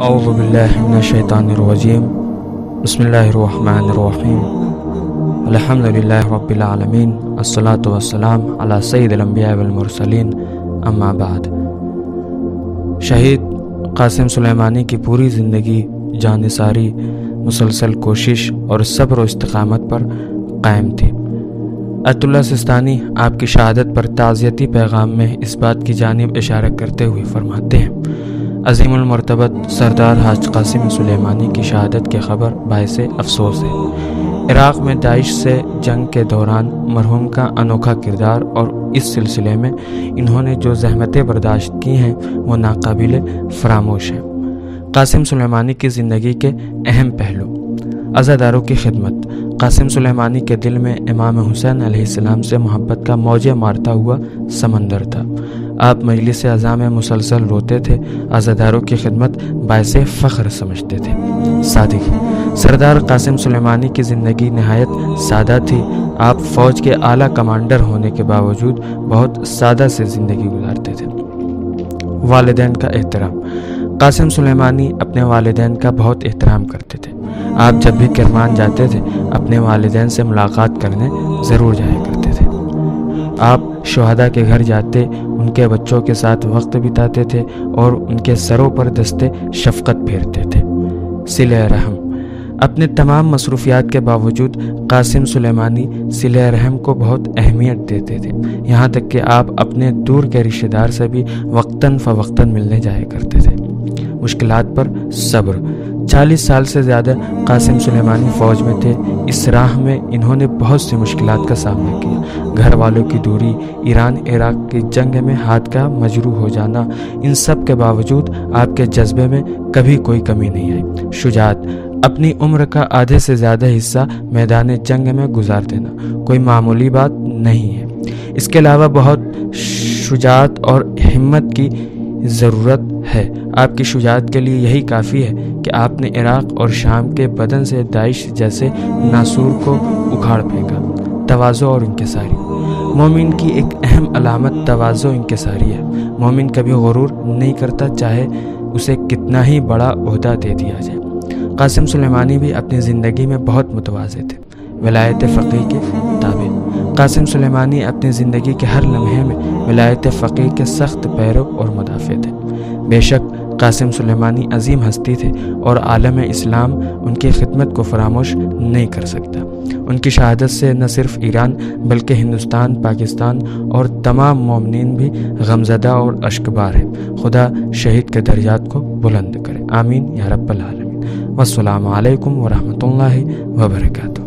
اعوذ باللہ من الشیطان الرجیم، بسم اللہ الرحمن الرحیم۔ الحمد للہ رب العالمین، الصلاة والسلام علی سید الانبیاء والمرسلین، اما بعد۔ شہید قاسم سلیمانی کی پوری زندگی، جانثاری، مسلسل کوشش اور صبر و استقامت پر قائم تھی۔ عط اللہ سستانی آپ کی شہادت پر تعزیتی پیغام میں اس بات کی جانب اشارہ کرتے ہوئے فرماتے ہیں عظیم المرتبت سردار حاج قاسم سلیمانی کی شہادت کی خبر باعث افسوس ہے۔ عراق میں داعش سے جنگ کے دوران مرحوم کا انوکھا کردار اور اس سلسلے میں انہوں نے جو زحمتیں برداشت کی ہیں وہ ناقابل فراموش ہیں۔ قاسم سلیمانی کی زندگی کے اہم پہلو۔ عزاداروں کی خدمت۔ قاسم سلیمانی کے دل میں امام حسین علیہ السلام سے محبت کا موجہ مارتا ہوا سمندر تھا۔ آپ مجلس اعضاء میں مسلسل روتے تھے، عزاداروں کی خدمت باعث فخر سمجھتے تھے۔ سادگی سردار قاسم سلیمانی کی زندگی نہایت سادہ تھی۔ آپ فوج کے اعلیٰ کمانڈر ہونے کے باوجود بہت سادہ سے زندگی گزارتے تھے۔ والدین کا احترام۔ قاسم سلیمانی اپنے والدین کا بہت احترام کرتے تھے۔ آپ جب بھی کرمان جاتے تھے، اپنے والدین سے ملاقات کرنے ضرور جایا کرتے تھے آپ شہداء کے گھر جاتے، ان کے بچوں کے ساتھ وقت بتاتے تھے اور ان کے سروں پر دستے شفقت پھیرتے تھے۔ سلہ رحم۔ اپنے تمام مصروفیات کے باوجود قاسم سلیمانی سلہ رحم کو بہت اہمیت دیتے تھے۔ یہاں تک کہ آپ اپنے دور کے رشتہ دار سے بھی وقتاً فوقتاً ملنے جایا کرتے تھے۔ مشکلات پر صبر۔ چالیس سال سے زیادہ قاسم سلیمانی فوج میں تھے۔ اس راہ میں انہوں نے بہت سی مشکلات کا سامنا کیا۔ گھر والوں کی دوری، ایران، عراق کی جنگ میں ہاتھ کا مجروح ہو جانا، ان سب کے باوجود آپ کے جذبے میں کبھی کوئی کمی نہیں آئی۔ شجاعت، اپنی عمر کا آدھے سے زیادہ حصہ میدان جنگ میں گزار دینا، کوئی معمولی بات نہیں ہے۔ اس کے علاوہ بہت شجاعت اور ہمت کی ضرورت ہے۔ آپ کی شجاعت کے لیے یہی کافی ہے کہ آپ نے عراق اور شام کے بدن سے داعش جیسے ناسور کو اکھاڑ پھینکا۔ توازو اور انکساری۔ مومن کی ایک اہم علامت توازو انکساری ہے۔ مومن کبھی غرور نہیں کرتا چاہے اسے کتنا ہی بڑا عہدہ دے دیا جائے۔ قاسم سلیمانی بھی اپنی زندگی میں بہت متوازے تھے۔ ولایت فقی کے تابع۔ قاسم سلیمانی اپنی زندگی کے ہر لمحے میں ولایت فقیر کے سخت پیرو اور مدافع تھے۔ بے شک قاسم سلیمانی عظیم ہستی تھے اور عالم اسلام ان کی خدمت کو فراموش نہیں کر سکتا۔ ان کی شہادت سے نہ صرف ایران بلکہ ہندوستان، پاکستان اور تمام مومنین بھی غمزدہ اور اشکبار ہیں۔ خدا شہید کے درجات کو بلند کرے۔ آمین۔ یا رب العالمین۔ والسلام علیکم ورحمۃ اللہ وبرکاتہ۔